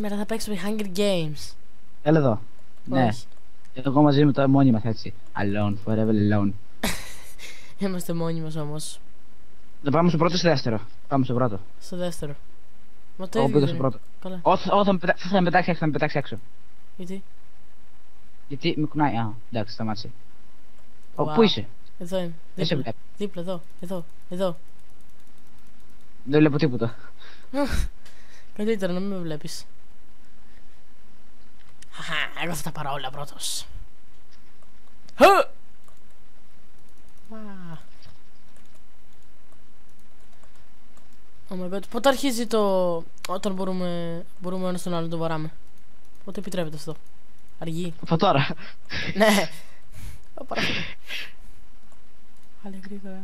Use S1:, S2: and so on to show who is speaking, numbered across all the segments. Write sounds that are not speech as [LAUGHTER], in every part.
S1: Σήμερα θα παίξουμε Hunger Games.
S2: Έλα εδώ. Ναι.
S1: Όχι.
S2: Εγώ μαζί με το μόνοι μας έτσι. Alone, forever alone. [LAUGHS]
S1: Είμαστε μόνοι μας όμως.
S2: Θα πάμε στο πρώτο ή στο δεύτερο; Πάμε στο πρώτο.
S1: Στο δεύτερο. Μα το
S2: Εγώ
S1: ίδιο
S2: πήγα
S1: δεν
S2: στο
S1: είναι.
S2: πρώτο.
S1: Καλά.
S2: Ω, θα, ω, θα, με πετά- θα με πετάξει έξω, θα με πετάξει έξω.
S1: Γιατί;
S2: Γιατί με κουνάει. Α, εντάξει, σταμάτησε. Ω,
S1: Wow.
S2: Πού είσαι,
S1: Εδώ είμαι.
S2: δεν σε
S1: Δίπλα.
S2: βλέπω.
S1: Δίπλα εδώ. Εδώ. Εδώ.
S2: Δεν βλέπω τίποτα.
S1: Καλύτερα να μην με βλέπεις. Χαχα, εγώ θα τα πάρω όλα πρώτος. Χα! Wow. Oh my god, πότε αρχίζει το... όταν μπορούμε, μπορούμε ένας στον άλλο να το βαράμε; Πότε επιτρέπεται αυτό; Αργεί.
S2: Από τώρα.
S1: ναι. Ω, παραφύγω. Άλλε γρήγορα.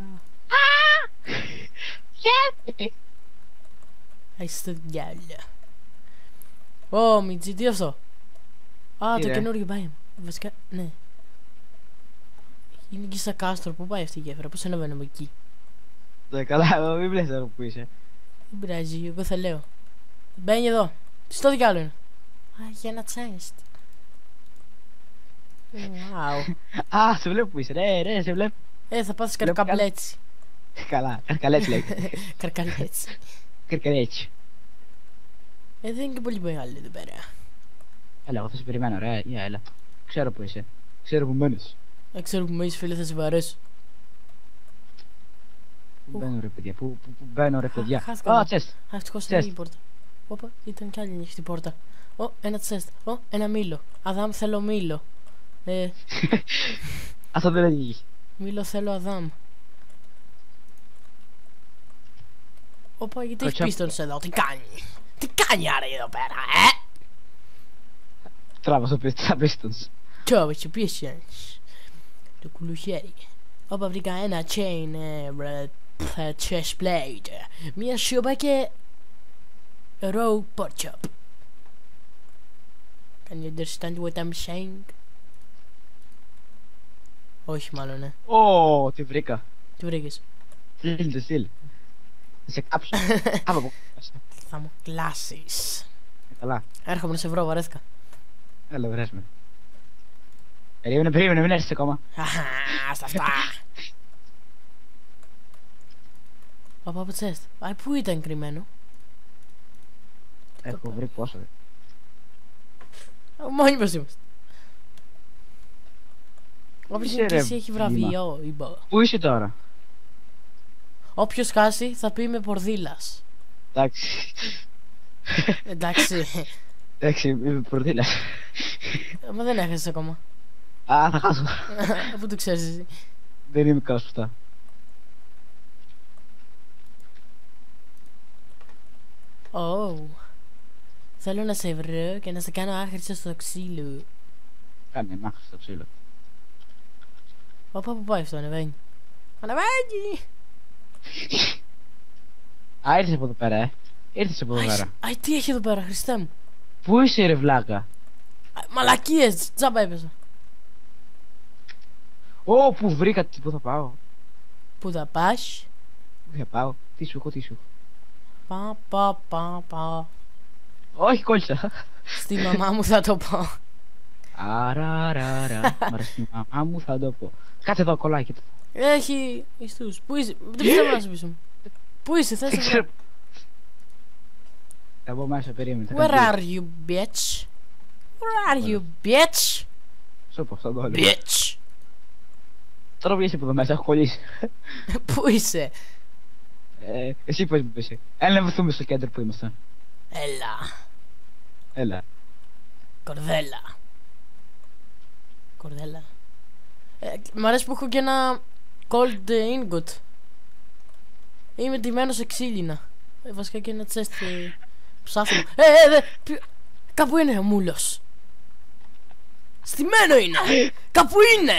S1: Άι στο διάλο. Ω, Μιτζι, τι αυτό; Α,
S2: Τι
S1: το
S2: ρε;
S1: καινούργιο πάει. Βασικά, ναι. Είναι εκεί στα κάστρο. Πού πάει αυτή η γέφυρα, πώς ανεβαίνουμε εκεί;
S2: Ναι, καλά, [LAUGHS] μην βλέπεις τώρα που είσαι.
S1: Δεν πειράζει, εγώ θα λέω. Μπαίνει εδώ. Τι στο διάλογο είναι; Α, για ένα τσέστ. Wow. [LAUGHS]
S2: Α, σε βλέπω που είσαι. Ρε, ρε, σε βλέπω.
S1: Ε, θα πάθεις
S2: Βλέπω
S1: καρκαμπλέτσι. [LAUGHS]
S2: Καλά, καρκαλέτσι λέγεται.
S1: Καρκαλέτσι.
S2: Καρκαλέτσι.
S1: Ε, δεν είναι και πολύ μεγάλη εδώ πέρα.
S2: Έλα, εγώ θα σε περιμένω, ρε. Για, έλα. Ξέρω που είσαι. Ξέρω που μένεις.
S1: Δεν ξέρω που με είσαι φίλε θα σε βαρέσω.
S2: Πού μπαίνω, ρε παιδιά. Πού, πού, πού μπαίνω, ρε παιδιά.
S1: χάθηκα
S2: Α,
S1: εγώ.
S2: τσες.
S1: Α, ευτυχώς
S2: Chest.
S1: ήταν η πόρτα. Όπα, ήταν κι άλλη ανοιχτή πόρτα. Ω, ένα τσέστ. Ω, ένα μήλο. Αδάμ θέλω μήλο. Ε, [LAUGHS]
S2: Αυτό δεν ανοίγει.
S1: μήλο θέλω Αδάμ. Όπα, γιατί έχεις
S2: Κοτσάπ.
S1: πίστονς εδώ, τι κάνει; Τι κάνει άρα εδώ πέρα, ε;
S2: Τράβα στο πίστη, στα πίστονς.
S1: Τώρα σου πίστονς. Το κουλουχέρι. Όπα, βρήκα ένα chain, ε, ρε, ε, chest plate. Μία σιωπά και raw pork chop. Can you understand what I'm saying? Όχι μάλλον, ναι.
S2: Ω, τι βρήκα.
S1: Τι βρήκες.
S2: Στείλ το, στείλ. Θα σε κάψω. Άμα πω.
S1: Θα μου κλάσεις.
S2: Καλά.
S1: Έρχομαι να σε βρω, βαρέθηκα.
S2: Έλα, βρες με. Περίμενε, περίμενε, μην έρθεις ακόμα.
S1: Χαχα, στα αυτά. Παπά από τσέστ. Α, πού ήταν κρυμμένο;
S2: Έχω βρει πόσο.
S1: Α, Μόνοι μας είμαστε. Όποιος
S2: Είσαι,
S1: νικήσει
S2: ρε,
S1: έχει
S2: βήμα.
S1: βραβείο. είπα.
S2: Πού είσαι τώρα;
S1: Όποιος χάσει θα πει με πορδίλας.
S2: Εντάξει.
S1: Εντάξει. [LAUGHS]
S2: Εντάξει, είμαι προδίλας.
S1: Μα δεν έχασες ακόμα.
S2: Α, θα χάσω.
S1: Πού το ξέρεις εσύ.
S2: Δεν είμαι καλός σε αυτά.
S1: Ω. Θέλω να σε βρω και να σε κάνω άχρηστο στο ξύλο.
S2: Κάνε ένα στο ξύλο.
S1: Όπα που πάει αυτό, ανεβαίνει. Ανεβαίνει!
S2: Α, ήρθες από εδώ πέρα, ε. Ήρθες από εδώ
S1: Αι,
S2: πέρα.
S1: Αι, τι έχει εδώ πέρα, Χριστέ μου.
S2: Πού είσαι, ρε βλάκα;
S1: Α, Μαλακίες, τζάμπα έπεσα.
S2: Ω, πού βρήκα, τι- πού θα πάω;
S1: Πού θα πας;
S2: Πού θα πάω; Τι σου έχω, τι σου. έχω.
S1: Πα, πα, πα, πα.
S2: Όχι, κόλλησα.
S1: Στη μαμά μου θα το πω.
S2: Αραραρα. Μ' αρέσει η μαμά μου, θα το πω. Κάτσε εδώ, κολλάει. κοίτα.
S1: Έχει ιστούς. Πού είσαι, δεν πιστεύω να σε πίσω μου. Πού είσαι, θες
S2: Δεν
S1: να
S2: ξέρω. Θα μπω μέσα, περίμενε. θα
S1: Where
S2: κάνω
S1: are you, bitch? Where are you, bitch?
S2: Σου πω, θα το λέω.
S1: Bitch!
S2: Τώρα βγες από εδώ μέσα, έχω κολλήσει. [LAUGHS]
S1: Πού είσαι;
S2: Ε, εσύ πες μου πέσει. Έλα να βρεθούμε στο κέντρο που ήμασταν.
S1: Έλα,
S2: Έλα.
S1: κορδέλα. Κορδέλα. Ε, μ' αρέσει που έχω και ένα cold ingot. Είμαι ντυμένος σε ξύλινα. Ε, βασικά και ένα τσέστ ε, ψάχνω. Ε, ε, δε, ποιο- Κάπου είναι ο μούλος. Στημένο είναι. Κάπου είναι.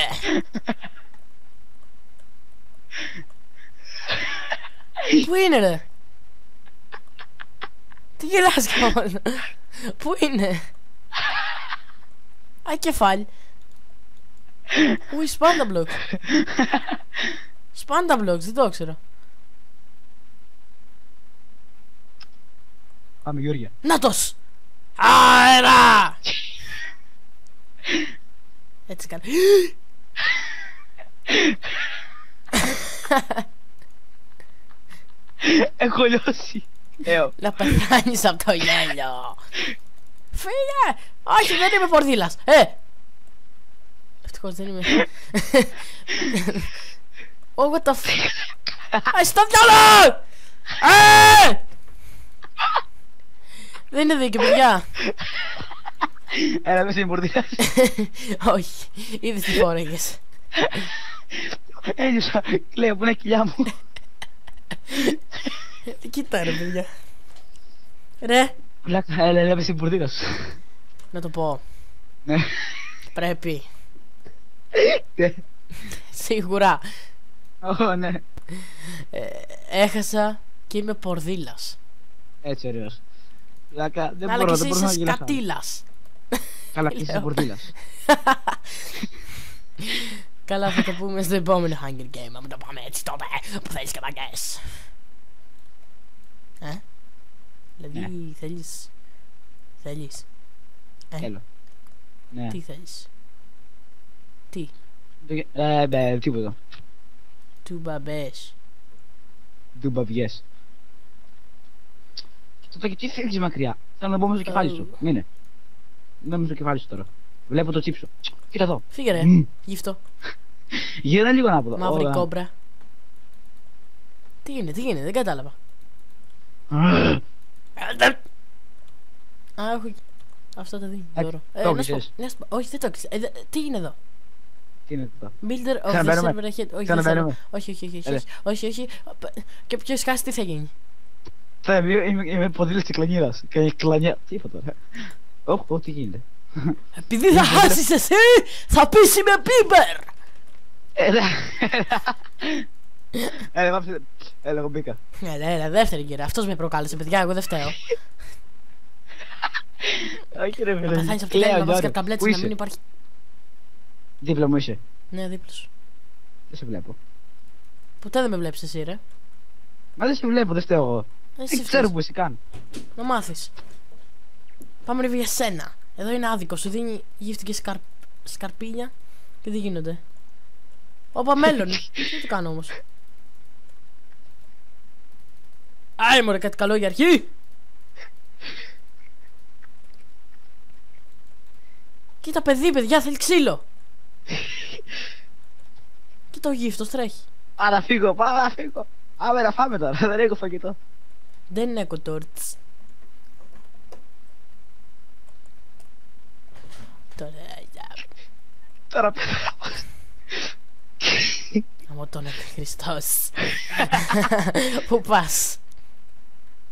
S1: Πού είναι ρε; Τι γελάς κάπως. Πού είναι; Α, κεφάλι. Ουι, σπάντα μπλοκ. Σπάντα μπλοκ, δεν το ήξερα.
S2: Πάμε, Γιώργια.
S1: Νάτος! Αέρα! Έτσι κάνει.
S2: Έχω λιώσει. Έω.
S1: Να πεθάνεις από το γέλιο. Φύγε! Όχι, δεν είμαι πορδίλας. Ε! Ευτυχώς δεν είμαι. Oh, what the fuck. Α, στο μυαλό! [LAUGHS] Ε! Δεν είναι δίκαιο, παιδιά.
S2: Έλα μέσα είναι πορτίδας.
S1: Όχι, είδες τι φόρεγες.
S2: Ένιωσα, κλαίω που είναι η κοιλιά μου. [LAUGHS]
S1: Κοίτα ρε, παιδιά. Ρε,
S2: Πλάκα, έλα, έλα μέσα είναι πορτίδας.
S1: να το πω.
S2: Ναι.
S1: Πρέπει.
S2: Ναι.
S1: Σίγουρα.
S2: Ω, ναι.
S1: Ε, έχασα και είμαι πορδίλας.
S2: Έτσι ωραίος. Πλάκα, δεν
S1: Αλλά
S2: μπορώ,
S1: και
S2: δεν
S1: εσύ
S2: μπορώ να
S1: είσαι
S2: γελάσω.
S1: σκατήλας.
S2: Καλά, και είσαι
S1: Λέω.
S2: πορτίδας. [LAUGHS]
S1: Καλά, θα το πούμε στο επόμενο Hunger Game. Αν το πάμε έτσι τότε που θέλεις και μαγκές. Ε; Δηλαδή θέλεις... Θέλεις. Ε,
S2: Θέλω. Ναι.
S1: τι θέλεις; Τι;
S2: Ε, ναι, τίποτα.
S1: Του μπαμπές.
S2: Του μπαβιές. Τότε και τι θέλεις μακριά. Θέλω να μπω μέσα στο κεφάλι σου.
S1: Oh.
S2: Μείνε. Μπαίνω στο κεφάλι σου τώρα. Βλέπω το τσίψο. Κοίτα εδώ.
S1: Φύγε ρε.
S2: Μμ.
S1: Γύφτο.
S2: Γύρνα λίγο να πω.
S1: Μαύρη κόμπρα. Τι είναι, τι είναι, δεν κατάλαβα. Α, έχω. Αυτό το δίνει.
S2: Ε,
S1: δώρο.
S2: το
S1: να σου πω-
S2: έκλεισες.
S1: να σου πω- Όχι, δεν το έκλεισα. Ε, δε- Τι είναι εδώ;
S2: Τι είναι αυτό.
S1: Builder of the
S2: Ξαναμπαίνουμε.
S1: server ahead. Όχι, δεν
S2: Ξαναμπαίνουμε.
S1: θέλω. όχι, όχι, όχι, όχι,
S2: Έλα.
S1: όχι, όχι, όχι. Και ποιος χάσει τι θα γίνει;
S2: Θα είμαι, είμαι, είμαι ποδήλας της κλανιέρας. Και κλανιά... Τι είπα τώρα. Ωχ, ωχ, τι γίνεται.
S1: Επειδή θα χάσεις εσύ, θα πεις είμαι Bieber.
S2: Έλα, έλα. Έλα, βάψε. Έλα, εγώ μπήκα.
S1: Έλα, έλα, δεύτερη κύριε. Αυτός με προκάλεσε, παιδιά, εγώ δεν φταίω.
S2: Όχι ρε
S1: Να
S2: φίλε.
S1: πεθάνεις από τη
S2: Κλαίω,
S1: γέννη, να βάζεις
S2: Γιώργο.
S1: και ταμπλέτσι,
S2: Πού
S1: να μην
S2: είσαι;
S1: υπάρχει.
S2: Δίπλα μου είσαι.
S1: Ναι, δίπλα σου.
S2: Δεν σε βλέπω.
S1: Ποτέ δεν με βλέπεις εσύ, ρε.
S2: Μα δεν σε βλέπω, δεν φταίω εγώ.
S1: Εσύ
S2: Δεν ξέρω
S1: φταίς.
S2: που είσαι καν.
S1: Να μάθεις. Πάμε ρε για σένα. Εδώ είναι άδικος. Σου δίνει γύφτη και σκαρ... σκαρπίνια και δεν γίνονται. Όπα μέλλον. [LAUGHS] Τι το κάνω όμως; Άι μωρέ κάτι καλό για αρχή. Κοίτα παιδί παιδιά θέλει ξύλο. [LAUGHS] Κοίτα ο γύφτος τρέχει.
S2: Πάω να φύγω, πάω να φύγω. Άμε να φάμε τώρα, [LAUGHS] δεν έχω φαγητό.
S1: Δεν έχω τόρτς. Τώρα, για...
S2: Τώρα πέρα.
S1: Από τον Χριστός. Πού πας;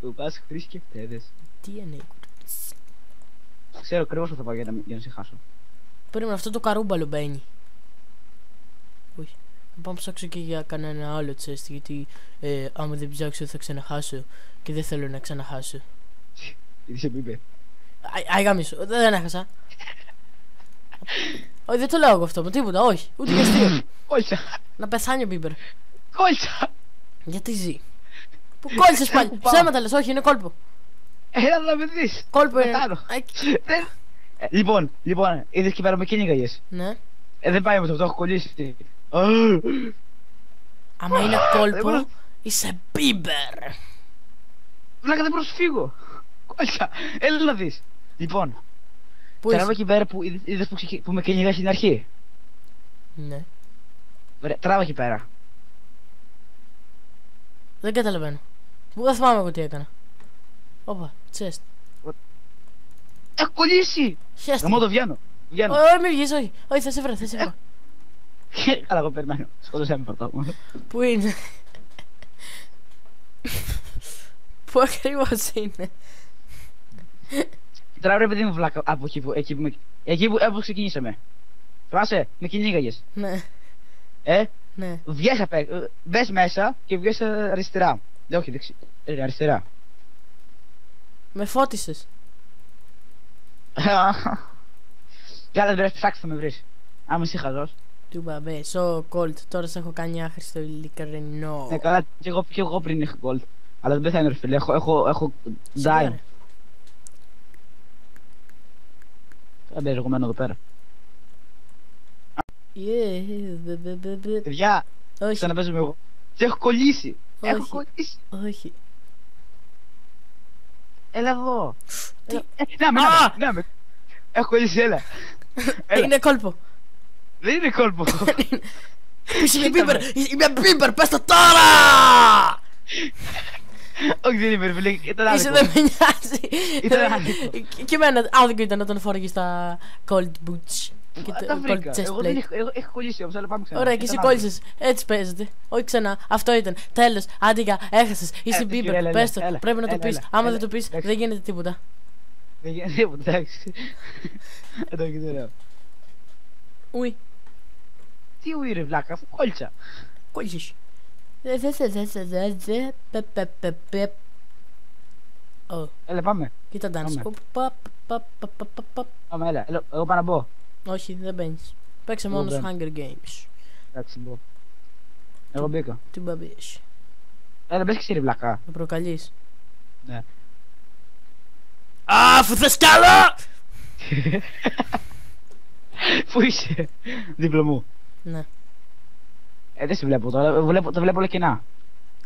S2: Του πας θρησκευτέδες.
S1: Τι είναι.
S2: Ξέρω ακριβώς που θα πάω για να, για να σε χάσω.
S1: Περίμενα αυτό το καρούμπαλο μπαίνει. Όχι. Θα πάω να ψάξω και για κανένα άλλο τσέστ γιατί ε, άμα δεν ψάξω θα ξαναχάσω και δεν θέλω να ξαναχάσω.
S2: Γιατί σε μπήμπε.
S1: Αι γάμισο, δεν, δεν έχασα. όχι δεν το λέω εγώ αυτό με τίποτα, όχι. Ούτε για αστείο. [CLEARS THROAT]
S2: Κόλτσα,
S1: να πεθάνει ο Μπίμπερ.
S2: κόλτσα.
S1: Γιατί ζει; Πού κόλλησες πάλι;
S2: Πού πάω.
S1: Ψέματα λες, όχι είναι κόλπο.
S2: Έλα να με δεις.
S1: Κόλπο είναι.
S2: Πεθάνω.
S1: Αι,
S2: Δεν- Ε, Λοιπόν, λοιπόν, είδες και πέρα με κυνήγαγες.
S1: Ναι.
S2: Ε, δεν πάει με το, το έχω κολλήσει. Α,
S1: Άμα είναι
S2: δεν
S1: κόλπο,
S2: μπορώ.
S1: είσαι Μπίμπερ.
S2: Βλάκα δεν προσφύγω. Κόλτσα, έλα να δεις. Λοιπόν,
S1: Πού
S2: τραβά
S1: είσαι;
S2: εκεί πέρα που είδες- είδες που, ξεκι- που με κυνηγάς στην αρχή.
S1: Ναι.
S2: Ωραία, τράβα εκεί πέρα.
S1: Δεν καταλαβαίνω. Πού δεν θυμάμαι εγώ τι έκανα. Όπα, τσέστ.
S2: Έχω κολλήσει.
S1: Χέστηκε.
S2: Γαμώ το βγαίνω. Βγαίνω.
S1: Όχι, μην βγεις, όχι. Όχι, θα σε βρω, θα σε βρω. [LAUGHS]
S2: Καλά, εγώ περιμένω. Σκότωσέ με πρώτα.
S1: Πού είναι; Πού ακριβώς είναι;
S2: Τώρα ρε παιδί μου βλάκα από εκεί που, εκεί που, με- εκεί που, που ξεκινήσαμε. Θυμάσαι, με κυνήγαγες.
S1: Ναι,
S2: Ε,
S1: ναι.
S2: βγες απ' έξω, ε, μπες μέσα και βγες ε, αριστερά. Δεν, όχι, δεξι, ε, αριστερά.
S1: Με φώτισες. [LAUGHS]
S2: Καλά, δεν πρέπει ψάξει θα με βρεις. Άμα είσαι χαζός.
S1: Του μπαμπέ, so cold. Τώρα σε έχω κάνει άχρηστο ειλικρινό.
S2: Ναι, καλά, και εγώ, και εγώ πριν είχα gold. Αλλά δεν πεθαίνω ρε φίλε, έχω, έχω, έχω
S1: Σιγά,
S2: die.
S1: ρε.
S2: Δεν παίζω εγώ μένω εδώ πέρα.
S1: Yeah, δε, δε, δε, δε.
S2: Παιδιά,
S1: Όχι,
S2: ξαναπαίζομαι εγώ. Σε έχω κολλήσει. Έχω
S1: Όχι.
S2: κολλήσει.
S1: όχι.
S2: Έλα εδώ.
S1: Τι-
S2: Έλα. Ε, Να με, να
S1: Α!
S2: με, να με. Έχω κολλήσει, έλα. Έλα. [LAUGHS]
S1: Είναι κόλπο.
S2: Δεν είναι κόλπο. [LAUGHS]
S1: Είσαι με
S2: Κοίτα
S1: μπίμπερ.
S2: με.
S1: Είμαι μπίμπερ, πες το τώρα!
S2: Όχι, δεν είναι, φίλε. Ήταν
S1: Είσαι
S2: άδικο.
S1: δεν με νοιάζει.
S2: Ήταν άδικο.
S1: Και- Και εμένα άδικο ήταν όταν φόραγε τα cold boots. Και
S2: Μα,
S1: το
S2: Τα
S1: cold
S2: βρήκα.
S1: chest
S2: Εγώ δεν
S1: plate.
S2: έχω, εγώ έχω κολλήσει όμως, αλλά πάμε ξανά.
S1: Ωραία, και εσύ
S2: Ήταν άδικο.
S1: κόλλησες. Έτσι παίζεται. Όχι ξανά. Αυτό ήταν. Τέλος. Άντιγκα, έχασες. Είσαι
S2: Έλα,
S1: μπίμπερ.
S2: έλα,
S1: Πες
S2: έλα,
S1: το.
S2: έλα,
S1: Πρέπει να το
S2: έλα,
S1: πεις.
S2: έλα,
S1: Άμα
S2: έλα.
S1: δεν το πεις,
S2: Εντάξει.
S1: δεν γίνεται τίποτα.
S2: Δεν γίνεται τίποτα, εντάξει. Δεν το έχεις ωραίο.
S1: Ουι.
S2: Τι ουί ρε βλάκα, αφού κόλλησα.
S1: Κόλλησε. Δε, δε, δε, δε, δε, δε, πε, πε, πε, πε. Ω,
S2: Έλα πάμε.
S1: κοίτα dance.
S2: Πάμε.
S1: Οπ, πα, πα, πα, πα, πα, πα.
S2: Πάμε, έλα. Έλα, Εγώ πάω να μπω.
S1: Όχι, δεν μπαίνει. Παίξε
S2: Εγώ
S1: μόνο στο
S2: μπαίνω.
S1: Hunger Games.
S2: Εντάξει, μπω. Εγώ μπήκα.
S1: Τι μπαμπή.
S2: Έλα, μπες και εσύ ρε βλάκα.
S1: Με προκαλεί.
S2: Ναι.
S1: Α, αφού θε κι άλλο!
S2: Πού είσαι, δίπλα μου.
S1: Ναι.
S2: Ε, δεν σε βλέπω τώρα, βλέπω, το βλέπω όλα κοινά.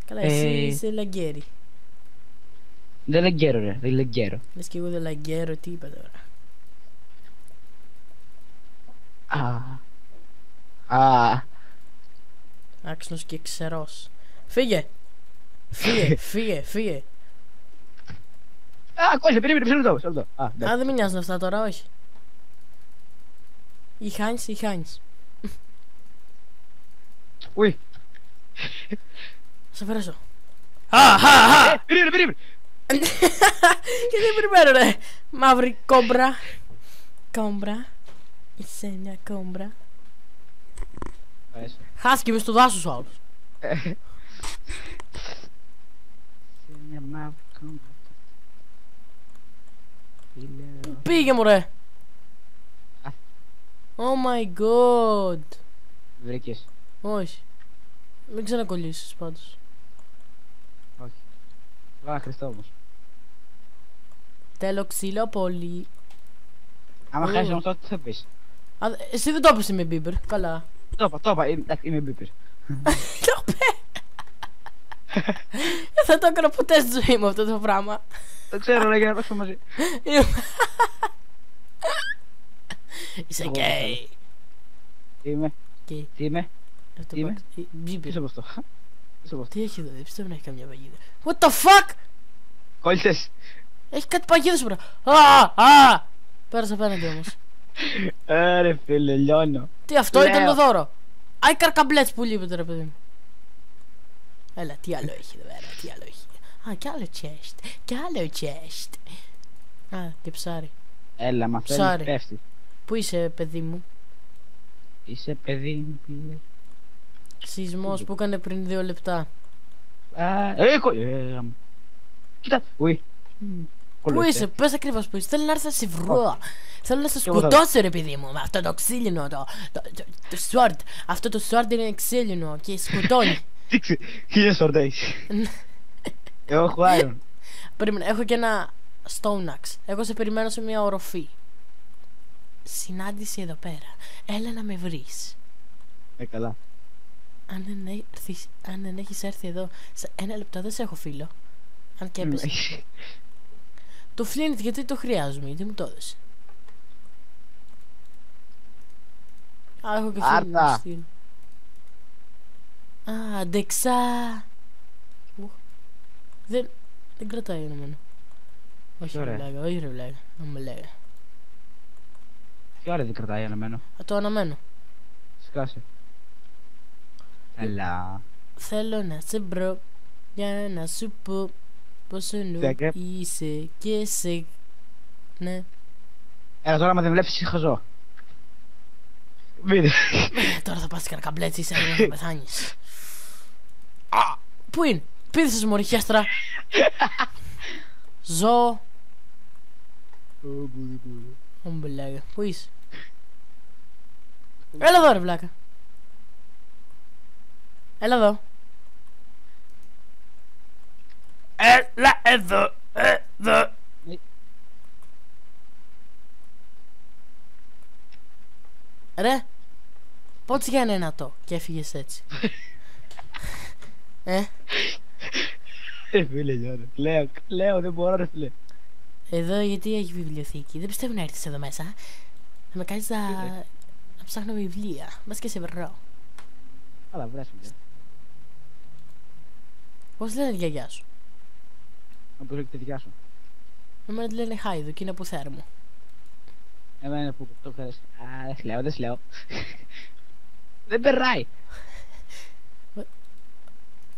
S1: Καλά,
S2: Ε.
S1: εσύ είσαι λαγκέρι.
S2: Δεν λεγγέρω ρε, δεν λεγγέρω.
S1: Λες και εγώ δεν λαγκέρω, τι είπα τώρα.
S2: Α. Α.
S1: Άξινος και ξερός. Φύγε! Φύγε, [LAUGHS] φύγε, φύγε.
S2: Α, κόλλησε, περίμενε, μισό λεπτό, μισό λεπτό. Α,
S1: Α,
S2: εντάξει.
S1: δεν με νοιάζουν αυτά τώρα, όχι. Ή χάνεις ή χάνεις.
S2: Ουι.
S1: Σε αφαιρέσω. Χα, χα, χα!
S2: Ε, περίμενε, περίμενε.
S1: Και δεν περιμένω ρε. Μαύρη κόμπρα. Κόμπρα. Είσαι μια κόμπρα.
S2: Αρέσει.
S1: Χάθηκε μες στο δάσος ο άλλος.
S2: Σε μια μαύρη κόμμα. Τι λέω.
S1: Πήγε μου ρε.
S2: Α.
S1: Oh my god.
S2: Βρήκες.
S1: Όχι. Μην ξανακολλήσεις πάντως.
S2: Όχι. Βάλα Χριστό όμως.
S1: Τέλο ξύλο πολύ.
S2: Άμα
S1: Ου.
S2: χάσεις όμως τότε τι θα πεις.
S1: Α, εσύ δεν το έπεσε με μπίμπερ. Καλά.
S2: Το είπα, το είπα, είμαι- εντάξει, είμαι μπίπερ. [LAUGHS]
S1: Το πέ. Δεν θα το έκανα ποτέ στη ζωή μου αυτό το πράγμα.
S2: Το ξέρω, ρε, για να παίξουμε μαζί. [LAUGHS]
S1: Είσαι
S2: Εγώ
S1: γκέι.
S2: Τι είμαι,
S1: Γκέι.
S2: τι είμαι,
S1: Αυτό
S2: Τι είμαι;
S1: που- ε, Μπίμπερ.
S2: πίσω από αυτό. Πίσω από αυτό.
S1: Τι έχει εδώ, δεν πιστεύω να έχει καμιά παγίδα. What the fuck!
S2: Κόλλησες.
S1: Έχει κάτι παγίδες μπρο. Α, α! Πέρασα απέναντι όμως. [LAUGHS]
S2: Ε, ρε φίλε, λιώνω.
S1: Τι αυτό
S2: Λέω.
S1: ήταν το δώρο. Άι καρκαμπλέτς που λείπεται ρε παιδί μου. Έλα, τι άλλο έχει εδώ πέρα, τι άλλο έχει. Α, κι άλλο chest, κι άλλο chest. Α, και ψάρι.
S2: Έλα, μα
S1: Ψάρι.
S2: θέλει, πέφτει.
S1: Πού είσαι, παιδί μου;
S2: Είσαι παιδί μου, φίλε.
S1: Σεισμός που έκανε πριν δύο λεπτά.
S2: Α, ε, κο... ε, γαμ. Κοίτα, ουι. Μμ,
S1: Πού
S2: κολλούσε.
S1: είσαι, πες ακριβώς που είσαι. Θέλω να έρθω να σε βρω. Θέλω να σε
S2: εγώ θα-
S1: σκοτώσω, ρε παιδί μου. Με αυτό το ξύλινο, το, το, το, το sword. Αυτό το sword είναι ξύλινο και σκοτώνει. [LAUGHS]
S2: Τι ξε... Χίλια σορτέις. Εγώ έχω iron.
S1: Περίμενε, έχω και ένα stone axe. Εγώ σε περιμένω σε μια οροφή. Συνάντηση εδώ πέρα. Έλα να με βρεις.
S2: Ε, καλά.
S1: Αν δεν, έρθεις, αν δεν έχεις έρθει εδώ σε ένα λεπτό δεν σε έχω φίλο. Αν και έπεσε.
S2: Μ,
S1: Το φλίνιτ γιατί το χρειάζομαι, γιατί μου το έδωσε. Α, έχω και φίλο μου
S2: Άρτα.
S1: στείλ. Α, αντεξά. Ουχ. Δεν, δεν κρατάει ενωμένο. Όχι ρε
S2: Ωραία.
S1: βλάκα, όχι ρε βλάκα. Να με λέει.
S2: Τι ώρα δεν κρατάει αναμένο;
S1: Α, το αναμένω.
S2: Σκάσε. Έλα.
S1: Θέλω να σε μπρο για να σου πω πόσο νου
S2: Δέκα.
S1: είσαι και σε... Ναι.
S2: Έλα τώρα, άμα δεν βλέπεις, είσαι χαζό. Μείνε.
S1: Ε, Τώρα θα πας και καρκαμπλέτσι, είσαι έτοιμος να [LAUGHS] πεθάνεις. Α, Πού είναι, πήδησες μωρή χέστρα. Ζω. Ομπελάγα, πού είσαι; Έλα εδώ ρε βλάκα. Έλα εδώ. Έλα εδώ, εδώ. Ρε, πότε για ένα το και έφυγες έτσι; [LAUGHS] ε,
S2: Ε, φίλε, Γιώργο. Λέω, λέω, δεν μπορώ, ρε φίλε.
S1: εδώ γιατί έχει βιβλιοθήκη; Δεν πιστεύω να έρθεις εδώ μέσα. Να με κάνεις να... να ψάχνω βιβλία. Μπας και σε βρω.
S2: Καλά, βρες φίλε.
S1: Πώς λένε η γιαγιά σου;
S2: Να πω και τη δικιά σου.
S1: Εμένα τη λένε Χάιδο και είναι από θέρμο.
S2: Εμένα είναι που το ξέρεις. Α, δεν σου λέω, δεν σου λέω. Δεν περνάει.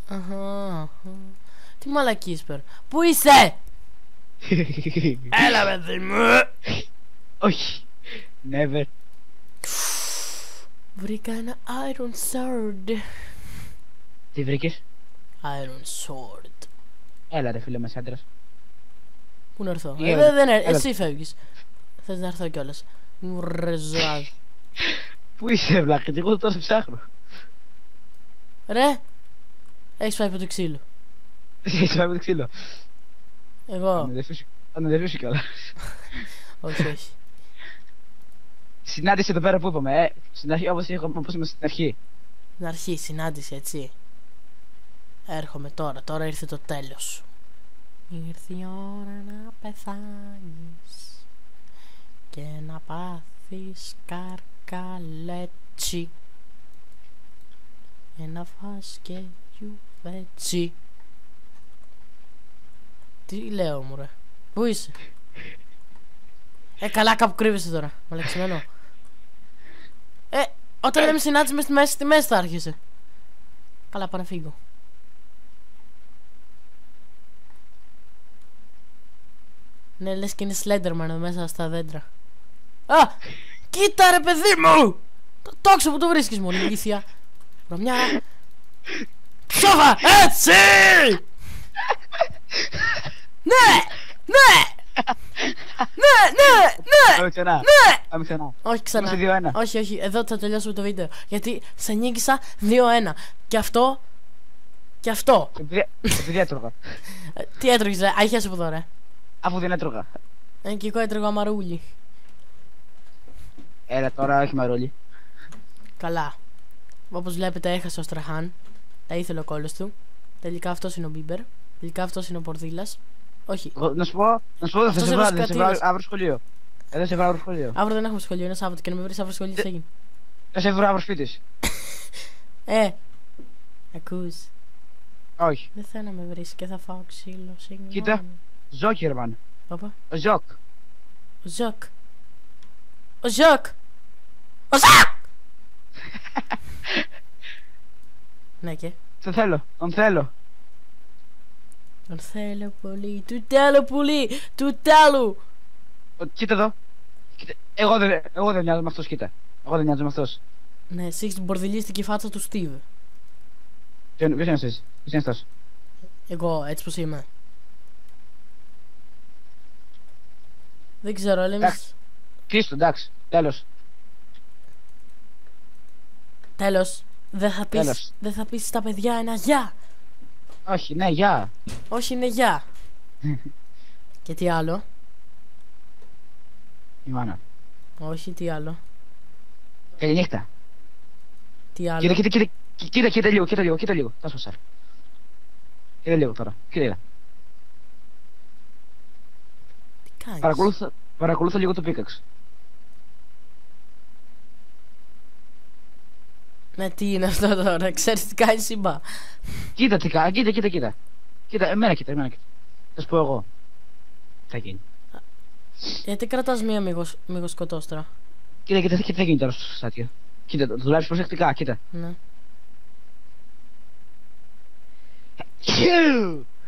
S1: Αχα. αχα. Τι μαλακής πέρα. Πού είσαι! [LAUGHS] Έλα παιδί μου!
S2: Όχι. Never.
S1: Βρήκα ένα iron sword.
S2: Τι βρήκες;
S1: Iron sword.
S2: Έλα ρε φίλε μας άντρας.
S1: Πού να έρθω;
S2: Τι
S1: Ε,
S2: έλα.
S1: δεν έρ-
S2: Έλα.
S1: Εσύ φεύγεις. Θες να έρθω κιόλας. Μου ρε ζωάδι. [LAUGHS]
S2: Πού είσαι βλάκα, και εγώ τώρα σε ψάχνω.
S1: Ρε! Έχεις φάει από το ξύλο.
S2: Εσύ είσαι με το ξύλο.
S1: Εγώ.
S2: Αναδεύει σου κιόλας. [LAUGHS]
S1: όχι, όχι.
S2: Συνάντησε εδώ πέρα που είπαμε, ε. Στην αρχή, όπως, είχα- όπως είμαστε στην αρχή.
S1: Στην αρχή συνάντηση, έτσι. Έρχομαι τώρα, τώρα ήρθε το τέλος σου. Ήρθε η ώρα να πεθάνεις και να πάθεις καρκαλέτσι και να φας και γιουβέτσι. Τι λέω μου ρε, πού είσαι; Ε, καλά κάπου κρύβεσαι τώρα, μαλαξιμένο. Ε, όταν λέμε συνάντηση μες στη μέση, στη μέση θα άρχισε. Καλά, πάω να φύγω. Ναι, λες και είναι Slenderman εδώ μέσα στα δέντρα. Α! Κοίτα ρε παιδί μου! Το τόξο που το βρίσκεις μόνο, ηλίθεια. Ρωμιά. Ψόφα! Έτσι! ναι! Ναι! ναι, ναι, ναι!
S2: Πάμε ξανά.
S1: Ναι!
S2: Πάμε ξανά.
S1: Όχι ξανά.
S2: Είμαστε 2-1.
S1: Όχι, όχι, εδώ θα τελειώσουμε το βίντεο. Γιατί σε νίκησα 2-1. Και αυτό. Και αυτό.
S2: Επειδή- Επειδή έτρωγα.
S1: Ε, τι έτρωγες, ρε; Αχιάσαι από εδώ, ρε.
S2: Αφού δεν έτρωγα.
S1: Ε, και εγώ έτρωγα μαρούλι.
S2: Έλα τώρα, όχι μαρούλι.
S1: Καλά. Όπως βλέπετε, έχασε ο Στραχάν. Τα ήθελε ο κόλλο του. Τελικά αυτός είναι ο Μπίμπερ. Τελικά αυτός είναι ο Πορδίλας. Όχι.
S2: Εγώ- Να σου πω, να σου πω, θα
S1: Αυτός
S2: σε
S1: είναι ο
S2: βρω, θα σε βρω
S1: Σκατήλας.
S2: αύριο σχολείο. Εδώ σε βρω αύριο σχολείο.
S1: Αύριο δεν έχουμε σχολείο, είναι Σάββατο και να με βρεις αύριο σχολείο τι θα γίνει;
S2: Θα σε βρω αύριο σπίτι. σου. [LAUGHS]
S1: Ε, ακούς.
S2: Όχι.
S1: Δεν θέλω να με βρεις και θα φάω ξύλο. Συγγνώμη.
S2: Κοίτα. Ζόκερμαν.
S1: Όπα.
S2: Ο Ζοκ.
S1: Ο Ζακ. Ο Ζακ. Ο Ζακ! [LAUGHS] ναι και.
S2: Τον θέλω. Τον θέλω.
S1: Τον θέλω πολύ. Του τέλου πολύ. Του τέλου.
S2: Ο- Κοίτα εδώ. Κοίτα. Εγώ δεν, εγώ δεν μοιάζω με αυτός, κοίτα. Εγώ δεν μοιάζω με αυτός.
S1: Ναι, εσύ έχεις την μπορδιλίστικη φάτσα του Στίβ.
S2: Ποιος είναι ποιος είναι αυτός; Ποιος είναι αυτός;
S1: Εγώ, έτσι πως είμαι. Δεν ξέρω, αλλά
S2: Εντάξει.
S1: εμείς...
S2: Κλείστο, εντάξει. Τέλος.
S1: Τέλος. Δεν θα πεις,
S2: Τέλος.
S1: δεν θα πεις στα παιδιά ένα γεια.
S2: Όχι, ναι, γεια.
S1: Όχι είναι γεια. [LAUGHS] και τι άλλο;
S2: Η μάνα.
S1: Όχι, τι άλλο;
S2: Καληνύχτα.
S1: Τι άλλο;
S2: Κοίτα, κοίτα, κοίτα, κοίτα, κοίτα λίγο, κοίτα λίγο, κοίτα λίγο. Θα σου σάρ. Κοίτα λίγο τώρα. Κοίτα.
S1: Τι κάνεις;
S2: Παρακολούθα, παρακολούθα λίγο το πίκαξ.
S1: Ναι, τι είναι αυτό τώρα. Ξέρεις τι κάνει σύμπα.
S2: Κοίτα τι κάνει, κοίτα, κοίτα, κοίτα. Κοίτα, εμένα κοίτα, εμένα κοίτα. Θα σου πω εγώ. Τι θα γίνει.
S1: Γιατί κρατάς μία μήπως, μήπως σκοτώστρα.
S2: Κοίτα, κοίτα, τι θα γίνει τώρα στο σάτιο. Κοίτα, το δουλεύεις προσεκτικά, κοίτα.
S1: Ναι.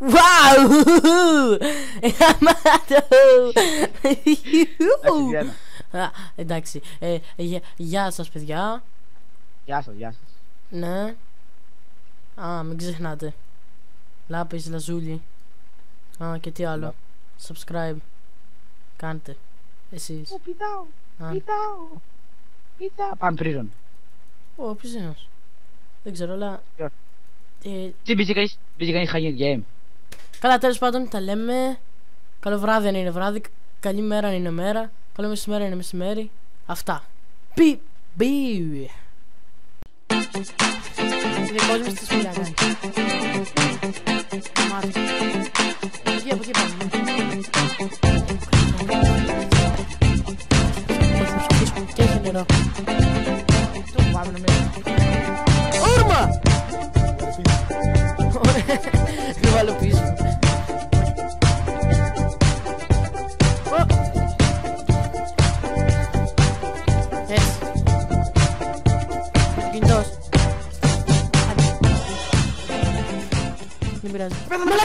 S2: Χιου!
S1: Wow! [LAUGHS] Αμάτο!
S2: Εντάξει, βγαίνω.
S1: Α, Εντάξει. Ε, γεια- Γεια σας παιδιά.
S2: Γεια σας, γεια σας.
S1: Ναι. Α, μην ξεχνάτε. Λάπης, λαζούλι. Α, και τι άλλο. Subscribe. Κάντε. Εσείς.
S2: Ω, πηδάω,
S1: Α,
S2: πηδάω. Πηδάω. Πάμε πρίζον.
S1: ο ποιος Δεν ξέρω, αλλά...
S2: Ποιος;
S1: Ε,
S2: Τι μπήκε κανείς, μπήκε κανείς Hunger Game.
S1: Καλά, τέλος πάντων τα λέμε. Καλό βράδυ αν είναι βράδυ. Καλή μέρα αν είναι μέρα. Καλό μεσημέρι αν είναι μεσημέρι. Αυτά. Πι! Μπιου. Δικός μου στη σπηλιά κάνει. Μάτι. Εκεί από εκεί πάμε. Και έχει νερό.
S2: Το πάμε να μην.
S1: Ούρμα! Δεν βάλω πίσω. Ω. Έτσι. Κινητός. Άντε. Δεν πειράζει. Μαλάκα!